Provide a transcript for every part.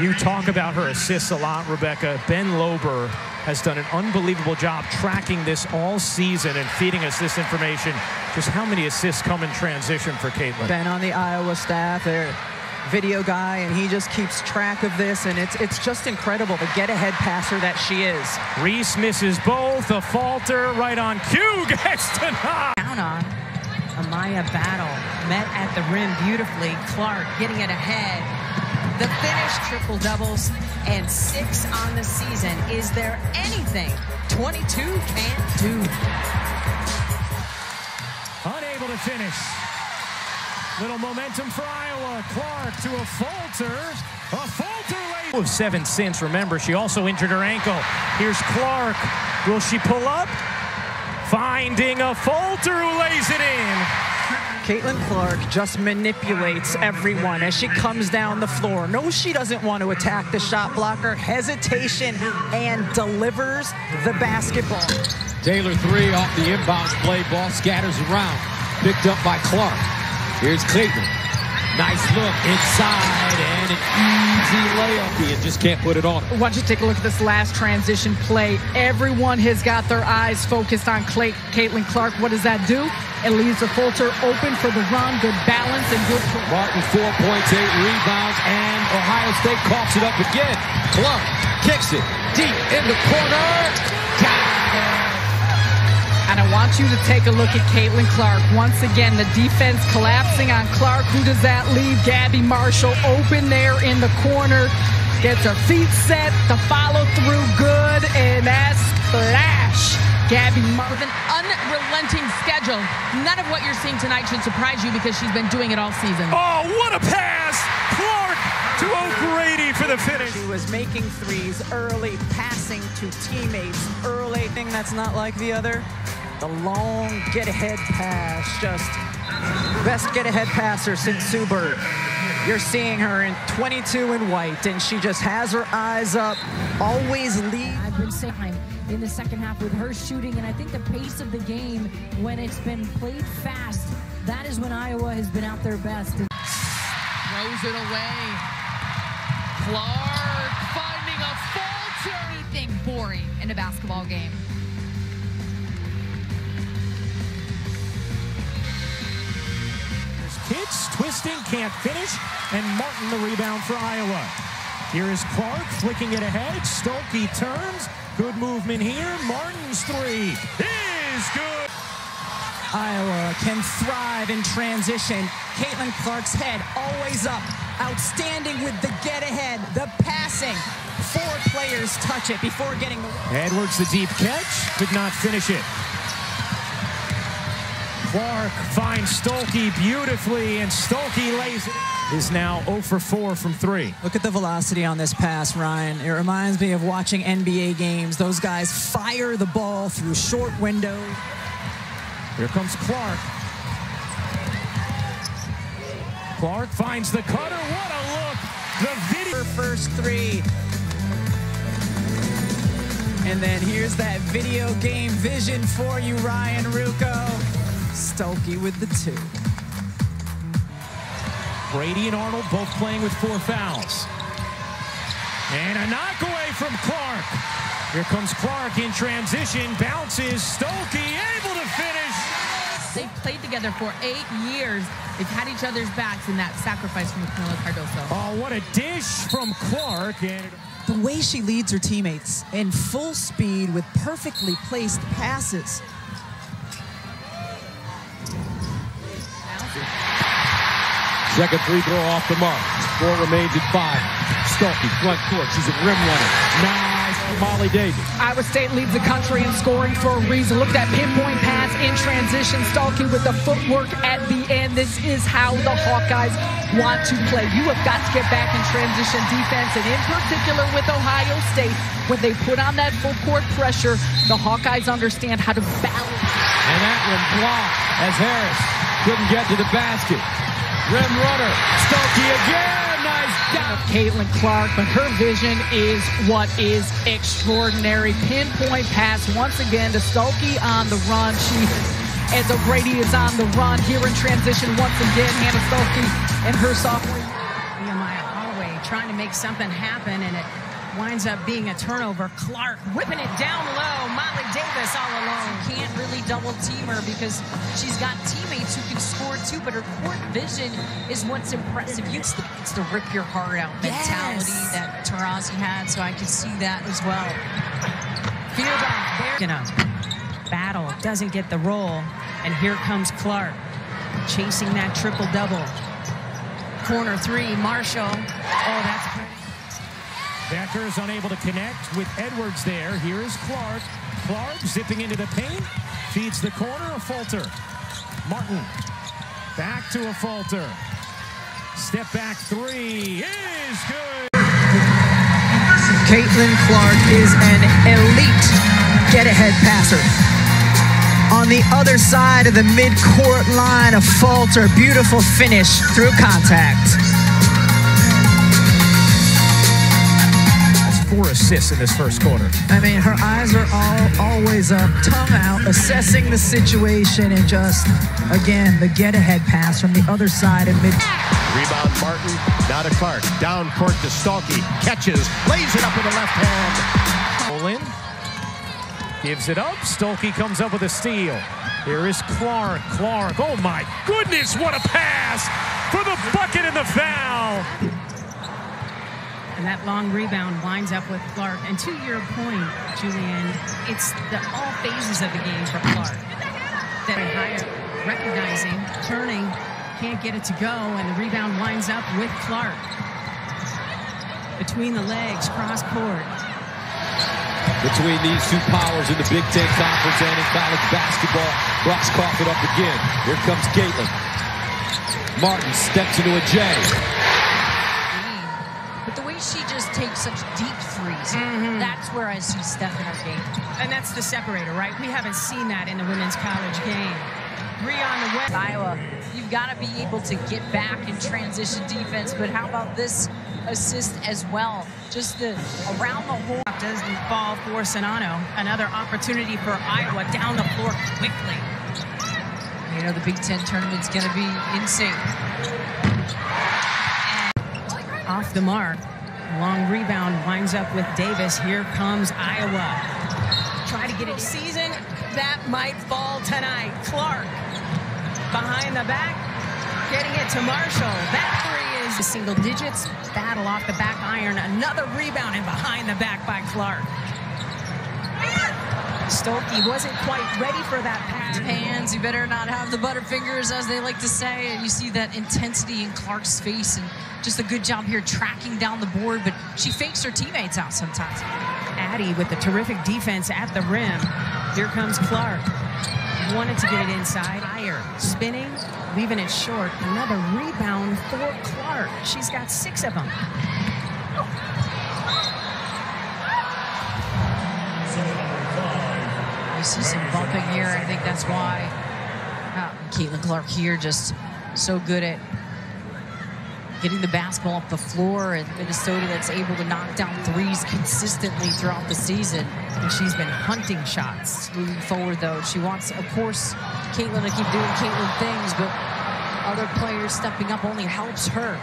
You talk about her assists a lot, Rebecca. Ben Lober has done an unbelievable job tracking this all season and feeding us this information. Just how many assists come in transition for Caitlin? Ben on the Iowa staff, their video guy, and he just keeps track of this, and it's it's just incredible the get-ahead passer that she is. Reese misses both. Affolter right on cue gets denied. Down on Amaya Battle met at the rim beautifully. Clark getting it ahead. The finish triple doubles and six on the season. Is there anything 22 can't do? Unable to finish. Little momentum for Iowa. Clark to a falter. Affolter late. Of seven since. Remember, she also injured her ankle. Here's Clark. Will she pull up? Finding Affolter who lays it in. Caitlin Clark just manipulates everyone as she comes down the floor. No, she doesn't want to attack the shot blocker. Hesitation and delivers the basketball. Taylor three off the inbounds play. Ball scatters around. Picked up by Clark. Here's Caitlin. Nice look inside easy layup. He just can't put it on. Why don't you take a look at this last transition play? Everyone has got their eyes focused on Clay, Caitlin Clark. What does that do? It leaves the Fulter open for the run. Good balance and good. Martin four points, eight rebounds, and Ohio State coughs it up again. Clark kicks it deep in the corner. Got. And I want you to take a look at Caitlin Clark. Once again, the defense collapsing on Clark. Who does that leave? Gabby Marshall open there in the corner. Gets her feet set. The follow through good. And that splash. Gabby Marshall. With an unrelenting schedule. None of what you're seeing tonight should surprise you because she's been doing it all season. Oh, what a pass! Clark to O'Grady for the finish. She was making threes early, passing to teammates early. Thing that's not like the other. The long get-ahead pass, just best get-ahead passer since Sue Bird. You're seeing her in 22 in white, and she just has her eyes up, always lead. I've been saying in the second half with her shooting, and I think the pace of the game, when it's been played fast, that is when Iowa has been out their best. Throws it away. Clark finding a falter. Anything boring in a basketball game. Pitch, twisting, can't finish, and Martin the rebound for Iowa. Here is Clark flicking it ahead. Stuelke turns. Good movement here. Martin's three is good. Iowa can thrive in transition. Caitlin Clark's head always up. Outstanding with the get ahead, the passing. Four players touch it before getting the. Edwards, the deep catch, could not finish it. Clark finds Stuelke beautifully, and Stuelke lays it. Is now 0 for 4 from 3. Look at the velocity on this pass, Ryan. It reminds me of watching NBA games. Those guys fire the ball through short windows. Here comes Clark. Clark finds the cutter. What a look. The video. First three. And then here's that video game vision for you, Ryan Ruocco. Stuelke with the two. Brady and Arnold both playing with four fouls. And a knock away from Clark. Here comes Clark in transition, bounces, Stuelke able to finish. They've played together for eight years. They've had each other's backs in that sacrifice from Camila Cardoso. Oh, what a dish from Clark. And the way she leads her teammates in full speed with perfectly placed passes. Second free throw off the mark. Four remains at five. Stuelke, front court. She's a rim runner. Nice for Molly Davis. Iowa State leads the country in scoring for a reason. Look at that pinpoint pass in transition. Stuelke with the footwork at the end. This is how the Hawkeyes want to play. You have got to get back in transition defense, and in particular with Ohio State, when they put on that full court pressure, the Hawkeyes understand how to balance. And that one blocked as Harris couldn't get to the basket. Rim runner, Stuelke again, nice down. Caitlin Clark, but her vision is what is extraordinary. Pinpoint pass once again to Stuelke on the run. She, as O'Grady is on the run here in transition once again. Hannah Stuelke and her sophomore. Nehemiah Holloway trying to make something happen, and it winds up being a turnover. Clark whipping it down low. Molly Davis all alone. Can't really double team her because she's got teammates who can score too, but her court vision is what's impressive. It's the, it's the rip your heart out mentality Yes. that Taurasi had, so I can see that as well. Field off there. You know, battle doesn't get the roll, and here comes Clark chasing that triple double. Corner three, Marshall. Oh, that's. Becker is unable to connect with Edwards there. Here is Clark. Clark zipping into the paint. Feeds the corner. Affolter. Martin. Back to Affolter. Step back three is good. Caitlin Clark is an elite get-ahead passer. On the other side of the mid-court line, Affolter, beautiful finish through contact. Four assists in this first quarter. I mean, her eyes are all always up, tongue out, assessing the situation, and just again the get-ahead pass from the other side of mid. Rebound Martin, now to Clark. Down court to Stuelke. Catches, lays it up with the left hand. Olin gives it up. Stuelke comes up with a steal. Here is Clark. Clark. Oh my goodness, what a pass for the bucket and the foul. And that long rebound winds up with Clark. And to your point, Julian, it's the all phases of the game for Clark. That higher, recognizing, turning, can't get it to go, and the rebound winds up with Clark. Between the legs, cross court. Between these two powers in the Big Ten Conference and in college basketball, Brock's cough it up again. Here comes Caitlin. Martin steps into a J. But the way she just takes such deep 3s mm-hmm. that's where I see Steph in her game. And that's the separator, right? We haven't seen that in the women's college game. Three on the way. Iowa, you've got to be able to get back in transition defense, but how about this assist as well? Just the around the horn. Doesn't fall for Sonano. Another opportunity for Iowa down the floor quickly. You know, the Big Ten tournament's going to be insane. Off the mark. Long rebound winds up with Davis. Here comes Iowa. Try to get it season. That might fall tonight. Clark behind the back. Getting it to Marshall. That three is single digits. Battle off the back iron. Another rebound and behind the back by Clark. Stuelke wasn't quite ready for that pass. Hands, you better not have the butterfingers, as they like to say. And you see that intensity in Clark's face, and just a good job here tracking down the board. But she fakes her teammates out sometimes. Addie with the terrific defense at the rim. Here comes Clark. Wanted to get it inside. Iyer spinning, leaving it short. Another rebound for Clark. She's got six of them. You see some bumping here. I think that's why uh, Caitlin Clark here just so good at getting the basketball off the floor and Minnesota that's able to knock down threes consistently throughout the season. And she's been hunting shots. Moving forward, though, she wants, of course, Caitlin to keep doing Caitlin things, but other players stepping up only helps her.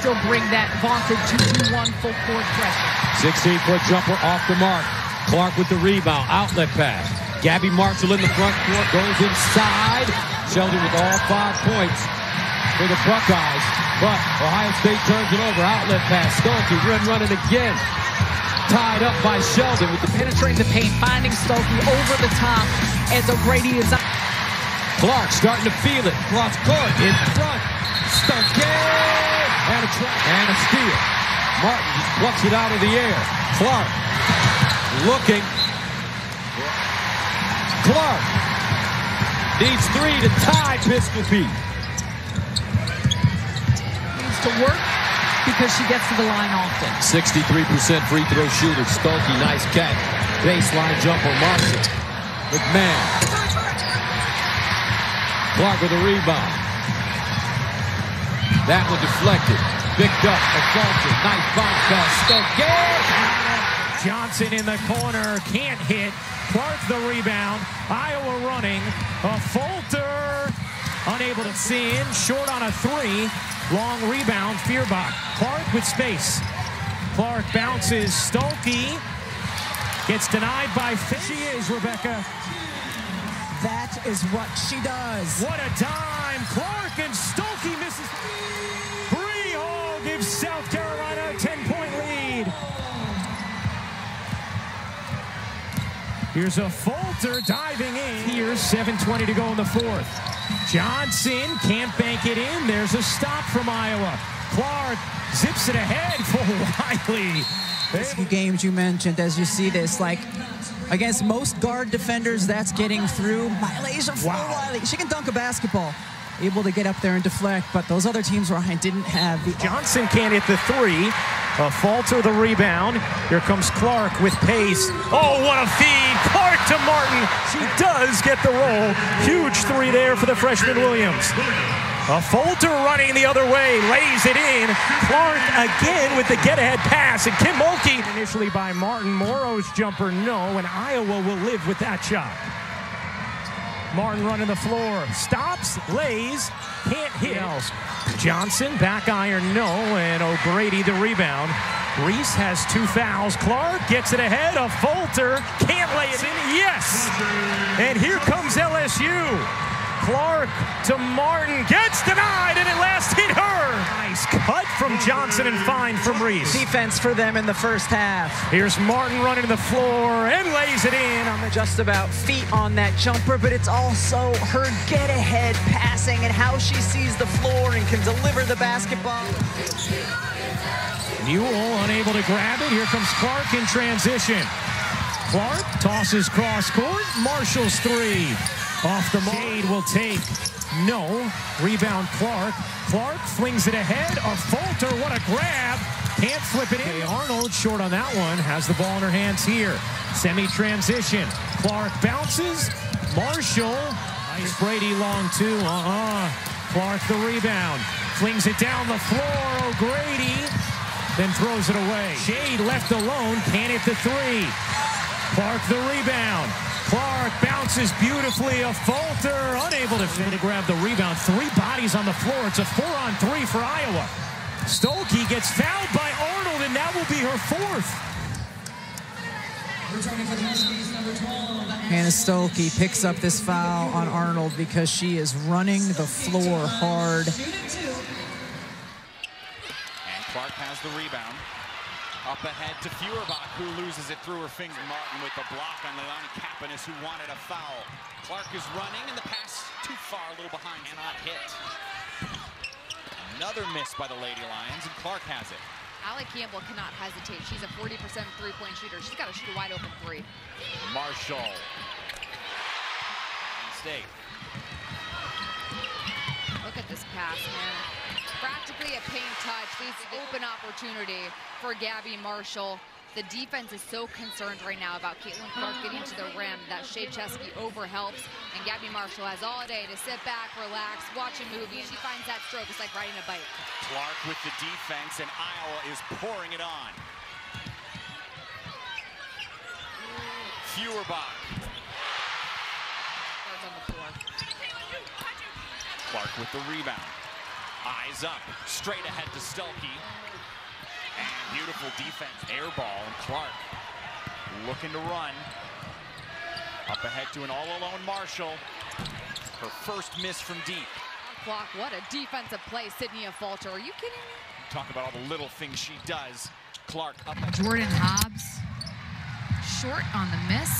Still bring that vaunted 2-2-1 full court pressure. 16-foot jumper off the mark. Clark with the rebound. Outlet pass. Gabby Marshall in the front court. Goes inside. Sheldon with all five points for the Buckeyes. But Ohio State turns it over. Outlet pass. Stuelke run running again. Tied up by Sheldon with the Penetrating the paint, finding Stuelke over the top as O'Grady is up. Clark starting to feel it. Cross court in front. Stuelke and a trap and a steal. Martin plucks it out of the air. Clark looking. Clark needs three to tie Pistol Pete. needs to work because she gets to the line often. 63% free throw shooter. Stuelke, nice catch. Baseline jumper, Marshall. McMahon. Clark with a rebound. That one deflected. Picked up. Assaulted. Nice bounce pass. Stuelke. Johnson in the corner, can't hit. Clark the rebound. Iowa running. Affolter. unable to see in, short on a three. Long rebound, Feuerbach. Clark with space. Clark bounces, Stuelke gets denied by She is, Rebecca. That is what she does. What a dime. Clark and Stuelke misses. Bree Hall oh, gives South Carolina Here's Affolter diving in. Here's 7.20 to go in the fourth. Johnson can't bank it in. There's a stop from Iowa. Clark zips it ahead for Wiley. Few games you mentioned as you see this, like against most guard defenders, that's getting through. Mylasia wow. Wiley, she can dunk a basketball. Able to get up there and deflect, but those other teams, Ryan, didn't have the. Johnson can't hit the three. Affolter the rebound. Here comes Clark with pace. Oh, what a feed. Clark to Martin. She does get the roll. Huge three there for the freshman Williams. Affolter running the other way, lays it in. Clark again with the get-ahead pass, and Kim Mulkey initially by Martin. Morrow's jumper, no, and Iowa will live with that shot. Martin running the floor, stops, lays, can't hit. Johnson, back iron, no, and O'Grady the rebound. Reese has two fouls. Clark gets it ahead of Fulter, can't lay it in, yes! And here comes LSU. Clark to Martin, gets denied, and it last hit her. Nice cut from Johnson and fine from Reese. Defense for them in the first half. Here's Martin running to the floor and lays it in. On the just about feet on that jumper, but it's also her get-ahead passing and how she sees the floor and can deliver the basketball. Newell unable to grab it. Here comes Clark in transition. Clark tosses cross court. Marshall's three. Off the Shade will take. No. Rebound Clark. Clark flings it ahead. Affolter. What a grab. Can't flip it in. Arnold short on that one. Has the ball in her hands here. Semi-transition. Clark bounces. Marshall. Nice Brady long two. Uh-uh. Clark the rebound. Flings it down the floor. O'Grady. Then throws it away. Shade left alone. Can't hit the three. Clark the rebound. Clark bounces beautifully. Affolter unable to, to grab the rebound. Three bodies on the floor. It's a four on three for Iowa. Stuelke gets fouled by Arnold, and that will be her fourth. Hannah Stuelke picks up this foul on Arnold because she is running the floor hard. And Clark has the rebound. Up ahead to Feuerbach, who loses it through her finger. Martin with the block on Leilani Kapinus, who wanted a foul. Clark is running, and the pass too far, a little behind, cannot hit. Another miss by the Lady Lions, and Clark has it. Allie Campbell cannot hesitate. She's a 40% three-point shooter. She's got to shoot a wide open three. Marshall. State. Look at this pass, man practically a paint touch, leads to open opportunity for Gabby Marshall. The defense is so concerned right now about Caitlin Clark getting to the rim that Shay Ciezki overhelps, and Gabby Marshall has all day to sit back, relax, watch a movie, and she finds that stroke. It's like riding a bike. Clark with the defense, and Iowa is pouring it on. Feuerbach. Clark with the rebound. Eyes up, straight ahead to Stuelke. And beautiful defense, air ball, and Clark looking to run. Up ahead to an all-alone Marshall. Her first miss from deep. Clock, what a defensive play, Sydney Affolter. Are you kidding me? Talk about all the little things she does. Clark up. Jordan Hobbs, short on the miss.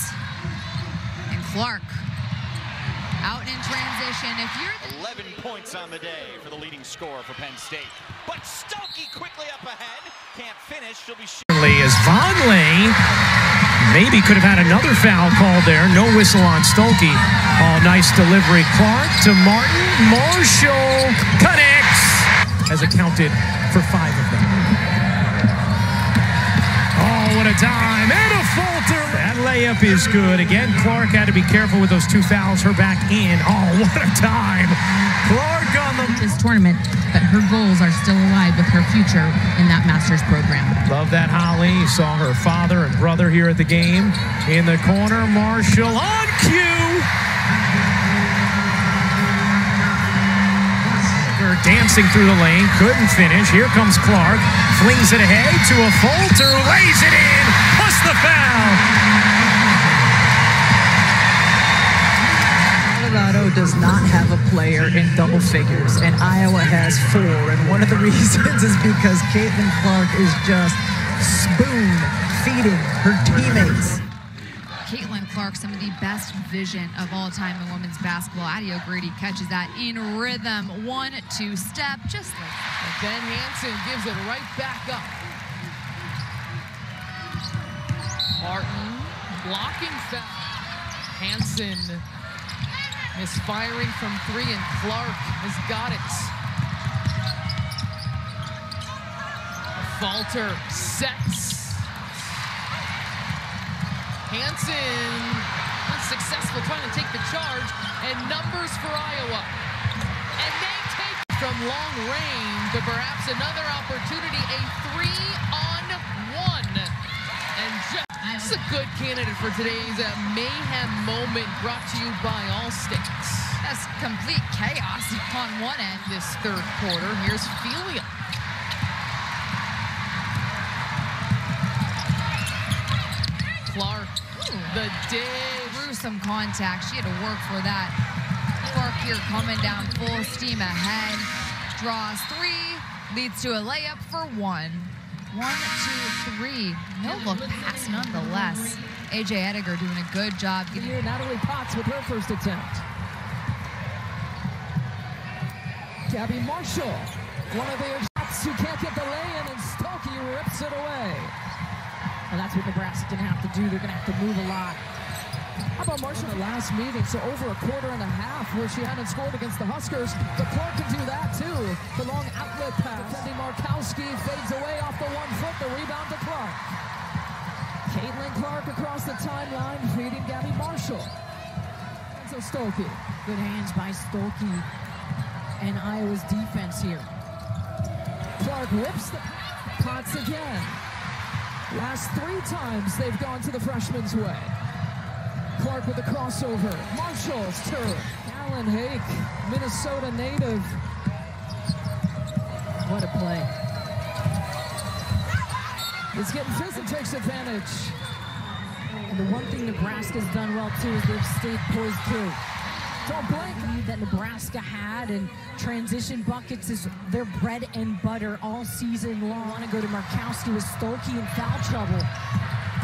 And Clark out in transition. If you're 11 points on the day for the leading scorer for Penn State. But Stuelke quickly up ahead. Can't finish. She'll be as Vonleh maybe could have had another foul call there. No whistle on Stuelke. Oh, nice delivery. Clark to Martin. Marshall connects. Has accounted for five of them. Oh, what a time. And a Fulter layup is good. Again, Clark had to be careful with those two fouls. Her back in. Oh, what a time. Clark on the... This tournament, but her goals are still alive with her future in that master's program. Love that, Holly. Saw her father and brother here at the game. In the corner, Marshall on cue. dancing through the lane, couldn't finish. Here comes Clark, flings it ahead to a Falter, lays it in, plus the foul. Colorado does not have a player in double figures, and Iowa has four. And one of the reasons is because Caitlin Clark is just spoon feeding her teammates. Caitlin Clark, some of the best vision of all time in women's basketball. Addie O'Grady catches that in rhythm. One, two step, just like And Ben Hanson gives it right back up. Martin blocking foul. Hanson misfiring from three, and Clark has got it. Falter sets. Hanson unsuccessful trying to take the charge, and numbers for Iowa. And they take from long range, but perhaps another opportunity, a three on one. And just this is a good candidate for today's uh, mayhem moment brought to you by Allstate. that's complete chaos on one end. This third quarter, here's Felia. Clark, the dig. Through some contact. She had to work for that. Clark here coming down full steam ahead. Draws three. Leads to a layup for one. One, two, three. No look pass nonetheless. AJ Ediger doing a good job getting Here, Natalie Potts with her first attempt. Gabby Marshall, one of their shots who can't get the lay-in, and Stuelke rips it away. And that's what Nebraska didn't have to do. They're going to have to move a lot. How about Marshall in the last meeting? So over a quarter and a half where she hadn't scored against the Huskers. But Clark can do that too. The long outlet pass. Defending Markowski fades away off the one foot. The rebound to Clark. Caitlin Clark across the timeline feeding Gabby Marshall. And so Stuelke. Good hands by Stuelke and Iowa's defense here. Clark whips the Potts again. Last three times they've gone to the freshman's way. Clark with the crossover. Marshall's turn. Alan Hake, Minnesota native. What a play. It's getting physical, takes advantage. And the one thing Nebraska's done well too is they've stayed poised too. Don't blink that Nebraska had and transition buckets is their bread and butter all season long. I Want to go to Markowski with Stuelke in foul trouble.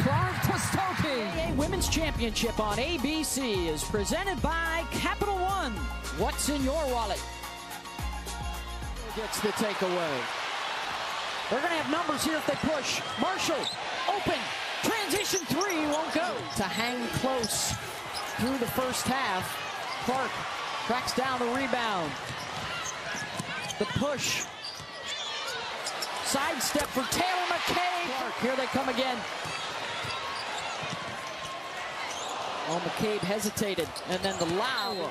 Clark to Stuelke. A Women's Championship on ABC is presented by Capital One. What's in your wallet? Gets the takeaway. They're going to have numbers here if they push. Marshall, open. Transition three won't go. To hang close through the first half. Clark tracks down the rebound. The push. Sidestep for Taylor McCabe. Clark, here they come again. Oh, McCabe hesitated, and then the low.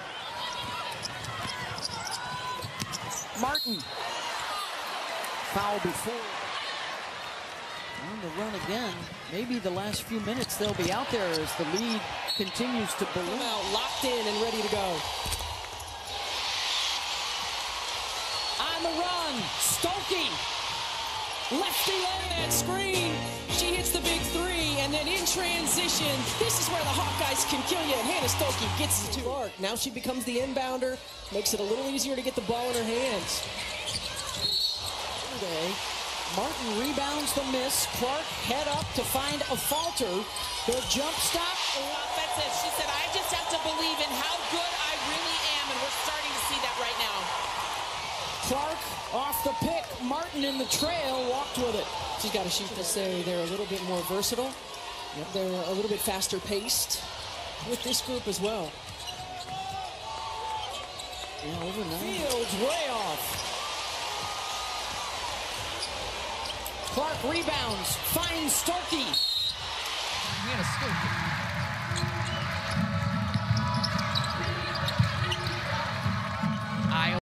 Martin. Foul before. On the run again. Maybe the last few minutes they'll be out there as the lead continues to balloon. Out, locked in and ready to go. On the run, Stuelke. Lefty lane that screen. She hits the big and in transition, this is where the Hawkeyes can kill you. And Hannah Stuelke gets it to Clark. Now she becomes the inbounder, makes it a little easier to get the ball in her hands. Today, Martin rebounds the miss. Clark head up to find a falter. The jump stop. Offensive. She said, I just have to believe in how good I really am, and we're starting to see that right now. Clark off the pick. Martin in the trail walked with it. She's got to shoot to say they're a little bit more versatile. Yep, they're a little bit faster paced with this group as well. Yeah, overnight. Fields way off. Clark rebounds, finds Stuelke. Hannah Stuelke.